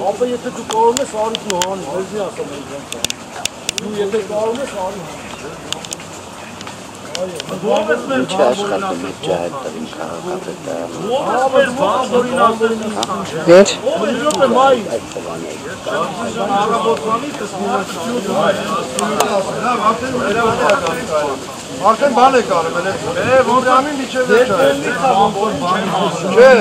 Ապա եթե դու կարող ես արի դու հանի, ես մի ասեմ է։ Դու եթե կարող ես արի հանի։ Ո՞վ ես մեր ջահել տվին քաղաքապետարանը։ ո՞վ ես մեր բան որին ասել ինձ։ Ինչ։ Ո՞վ է դրոպ է մայ։ Այդ թվանի։ Առավոտվանի տեսնի Արդեն բան է կարում են այդ։ Է, ոնցամի միջև է։ Չէ,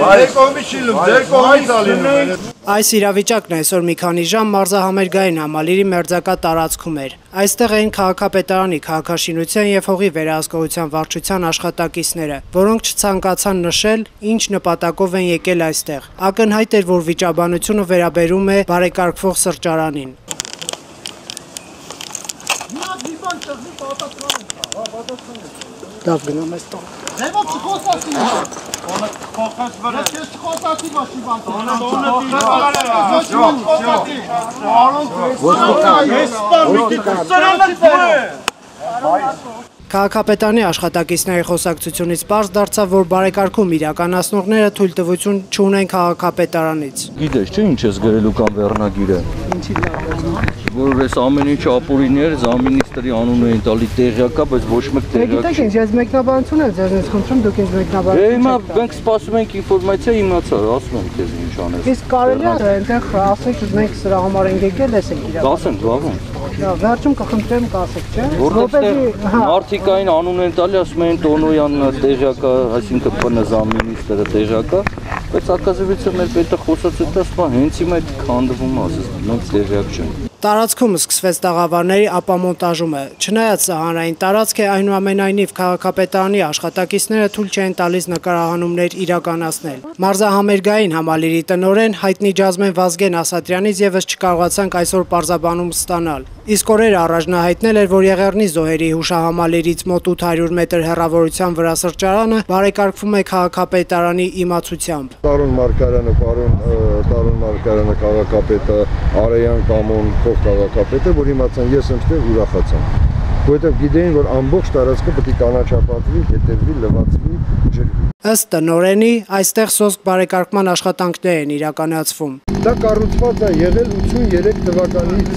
դեր կողմից չի լում, դեր կողմից ալինում։ Այս իրավիճակն այսօր մի քանի ժամ մարզահամերգային համալիրի մերձակա տարածքում էր։ Այստեղ էին քաղաքապետարանի քաղաքաշինության եւ հողի վերահսկողության վարչության աշխատակիցները, որոնք չցանկացան նշել, ինչ նպատակով են եկել այստեղ։ Ակնհայտ էր, որ վիճաբանությունը վերաբերում է բարեկարգվող սրճարանին։ Դավ գնամ այս տան։ Ձևով չխոսացի։ Օնը փոխած վրա։ Ես չխոսացի մաշի բան։ Օնը օնը խոսացի։ Արոն ես բան մի սրանից բան։ Քաղաքապետարանի աշխատակիցների խոսակցությունից པարզ դարձավ, որ բարեկարգում իրականացնողները թույլտվություն չունեն քաղաքապետարանից։ Գիտես, չէ՞ ինչ ես գրելու կամ վերնագիրը։ Ինչի՞ որ այս ամեն ինչ ապօրիններ զամինիստրի անունը են տալի տեղյակա, բայց ոչ մեկ տեղյակ չի։ ինչ, ես մեկնաբանություն եմ ձեզնից խնդրում, դուք ինձ Դե հիմա մենք սպասում ենք ինֆորմացիա իմացա, ասում եմ քեզ ինչ անես։ Իսկ կարելի է այնտեղ ասեք, մենք սրա համար ենք եկել, ես ենք իրական։ Կասենք, բավոն։ Վերջում կխնդրեմ կասեք, չէ՞։ Որովհետեւ մարդիկային անուն են տալի, ասում են Տոնոյանն տեղյակա, այսինքն ՊՆ զամինիստրը տեղյակա, բայց ակազվիցը մեր պետը խոսած է, ասում հենց հիմա այդ քանդվում ասես, մենք տեղյակ չենք։ Տարածքում սկսվեց տաղավարների ապամոնտաժումը։ Չնայած սահանային տարածք է, այնուամենայնիվ քաղաքապետարանի աշխատակիցները թույլ չեն տալիս նկարահանումներ իրականացնել։ Մարզահամերգային համալիրի տնորեն հայտնի ջազմեն Վազգեն Ասատրյանից եւս չկարողացանք այսօր պարզաբանում ստանալ։ Իսկ օրեր առաջ նա հայտնել էր, որ Եղեռնի զոհերի հուշահամալիրից մոտ 800 մետր հեռավորության վրա սրճարանը բարեկարգվում է քաղաքապետարանի իմացությամբ։ Տարոն Մարկարյանը, պարոն Տարոն Մարկարյանը քաղաքապետը, Արեյան Կամոն փոխ քաղաքապետը, որ իմացան ես ընդեղ ուրախացան։ Որովհետև գիտեին, որ ամբողջ տարածքը պետք է կանաչապատվի, հետևվի, լվացվի, ջրվի։ Ըստ տնորենի, այստեղ սոսկ բարեկարգման աշխատանքներ են իրականացվում։ Դա կառուցված է եղել 83 թվականից։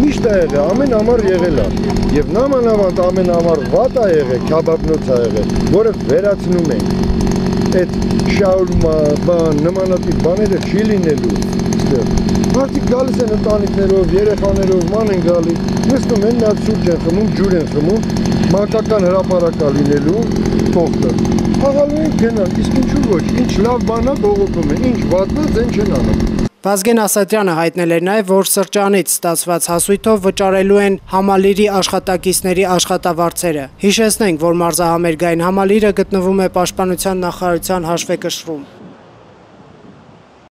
Միշտ է եղել, ամեն ամառ եղել է։ Եվ նամանավանդ ամեն ամառ վատ է եղել, քաբաբնոց է եղել, որը վերացնում ենք։ Այդ շաուրմա, բան, նմանատիպ բաները չի լինելու այստեղ։ Մարդիկ գալիս են ընտանիքներով, երեխաներով, ման են գալի, նստում են, նա սուրճ են խմում, ջուր են խմում, մանկական հրապարակ է լինելու փոխը։ Աղալու են գնան, իսկ ինչու ոչ, ինչ լավ բան է բողոքում են, ինչ վատ է, ձեն չեն անում։ Վազգեն Ասատրյանը հայտնել էր նաև, որ սրճանից ստացված հասույթով վճարելու են համալիրի աշխատակիցների աշխատավարձերը։ Հիշեցնենք, որ մարզահամերգային համալիրը գտնվում է Պաշտպանության նախարարության հաշվեկշռում։